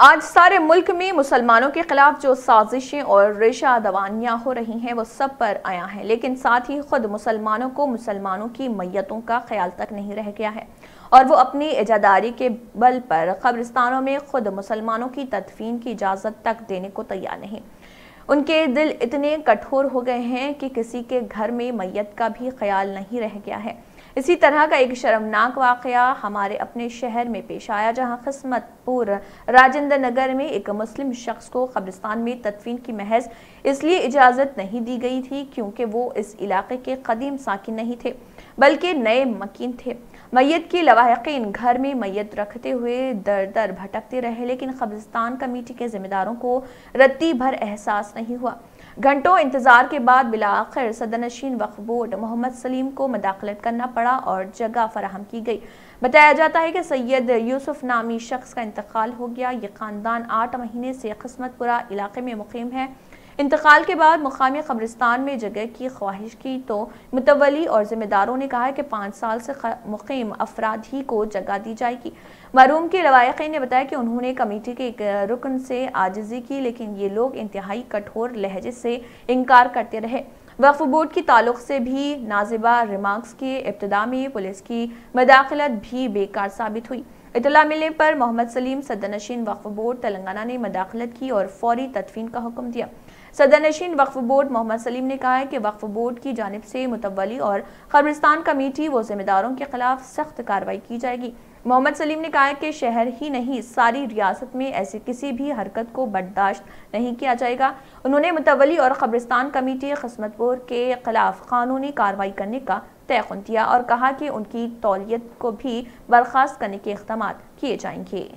आज सारे मुल्क में मुसलमानों के खिलाफ जो साजिशें और रेशा दवानियाँ हो रही हैं, वो सब पर आया है। लेकिन साथ ही खुद मुसलमानों को मुसलमानों की मैयतों का ख्याल तक नहीं रह गया है। और वो अपनी इजादारी के बल पर कब्रिस्तानों में खुद मुसलमानों की तदफीन की इजाज़त तक देने को तैयार नहीं। उनके दिल इतने कठोर हो गए हैं कि किसी के घर में मैयत का भी ख्याल नहीं रह गया है। इसी तरह का एक शर्मनाक वाक़ हमारे अपने शहर में पेश आया, जहाँ खस्मतपुर राजेंद्र नगर में एक मुस्लिम शख्स को कब्रिस्तान में तदफीन की महज इसलिए इजाज़त नहीं दी गई थी क्योंकि वो इस इलाके के कदीम साकिन नहीं थे, बल्कि नए मकिन थे। मैत की लवाकिन घर में मैत रखते हुए दर दर भटकते रहे, लेकिन कब्रिस्तान कमेटी के जिम्मेदारों को रत्ती भर एहसास नहीं हुआ। घंटों इंतज़ार के बाद बिला आखिर सदनशीन वक्फ बोर्ड मोहम्मद सलीम को मदाखलत करना पड़ा और जगह फराहम की गई। बताया जाता है कि सैयद यूसुफ नामी शख्स का इंतकाल हो गया। ये ख़ानदान आठ महीने से किस्मतपुरा इलाके में मुकीम है। इंतकाल के बाद मुकामी कब्रिस्तान में जगह की ख्वाहिश की तो मुतवली और ज़िम्मेदारों ने कहा कि पाँच साल से मुकीम अफराद ही को जगह दी जाएगी। मरूम के रवायकी ने बताया कि उन्होंने कमेटी के एक रुकन से आजजी की, लेकिन ये लोग इंतहाई कठोर लहजे से इनकार करते रहे। वक्फ बोर्ड की ताल्लुक से भी नाजिबा रिमार्क्स के इब्तदा में पुलिस की मदाखलत भी बेकार साबित हुई। इतला मिलने पर मोहम्मद सलीम सदनशीन वक्फ बोर्ड तेलंगाना ने मदाखलत की और फौरी तदफीन का हुक्म दिया। सदनशीन वक्फ बोर्ड मोहम्मद सलीम ने कहा है कि वक्फ बोर्ड की जानब से मुतवली और खबरस्तान कमेटी व जिम्मेदारों के खिलाफ सख्त कार्रवाई की जाएगी। मोहम्मद सलीम ने कहा है कि शहर ही नहीं, सारी रियासत में ऐसी किसी भी हरकत को बर्दाश्त नहीं किया जाएगा। उन्होंने मुतवली और खबरस्तान कमेटी खसमतपुर के खिलाफ कानूनी कार्रवाई करने का तयन दिया और कहा कि उनकी तौलीत को भी बर्खास्त करने के इकदाम किए जाएँगे।